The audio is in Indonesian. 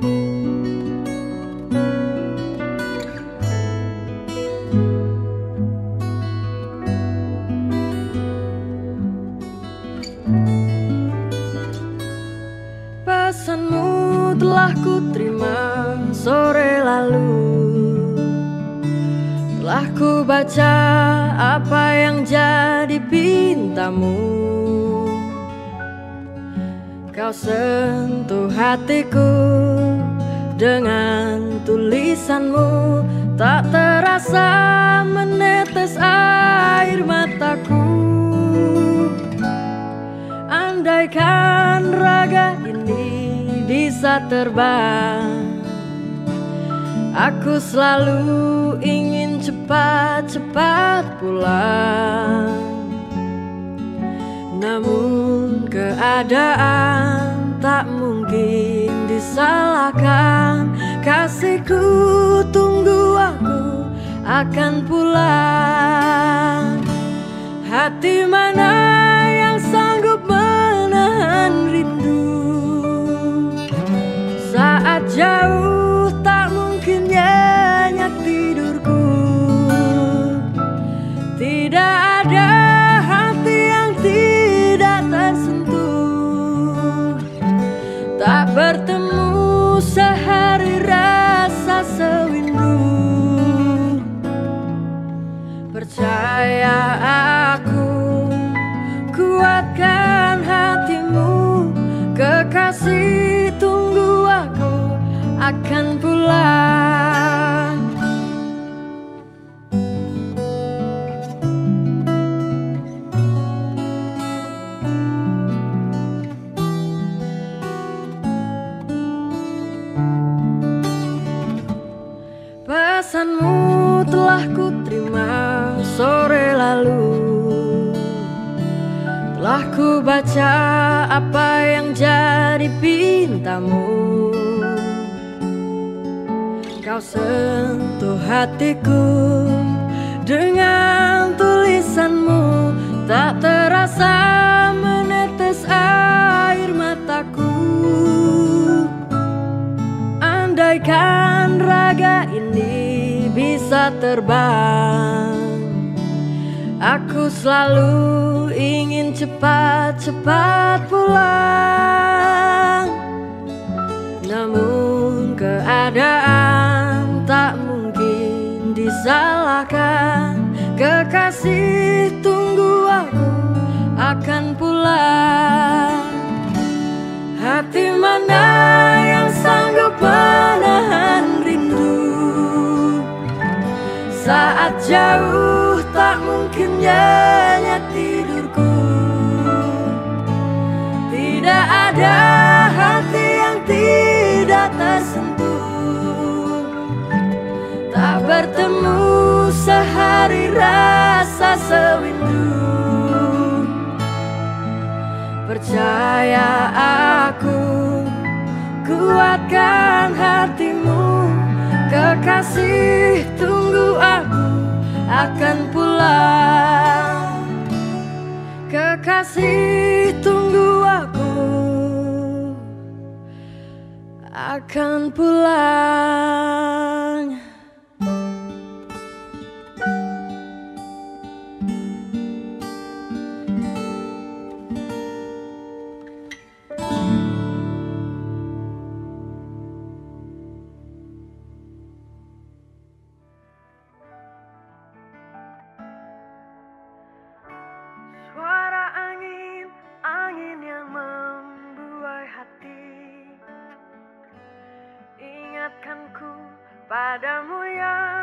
Pesanmu telah ku terima sore lalu. Telah ku baca apa yang jadi pintamu Kau sentuh hatiku dengan tulisanmu. Tak terasa menetes air mataku. Andaikan raga ini bisa terbang Aku selalu ingin cepat-cepat pulang Namun keadaan tak mungkin disalahkan. Kasihku tunggu aku akan pulang. Hati mana Tak bertemu sehari rasa sewindu Percaya aku Kuatkan hatimu. Kekasih tunggu aku. Akan Pesanmu telah ku terima sore lalu. Telah ku baca apa yang jadi pintamu. Kau sentuh hatiku dengan tulisanmu. Tak terasa terbang. Aku selalu ingin cepat-cepat pulang. Namun keadaan tak mungkin disalahkan. Kekasih jauh tak mungkin nyenyak tidurku. Tidak ada hati yang tidak tersentuh. Tak bertemu sehari rasa sewindu. Percaya aku Kuatkan hatimu. Kekasih aku Akan pulang. Kekasih tunggu aku. Akan pulang Ingatkanku padamu yang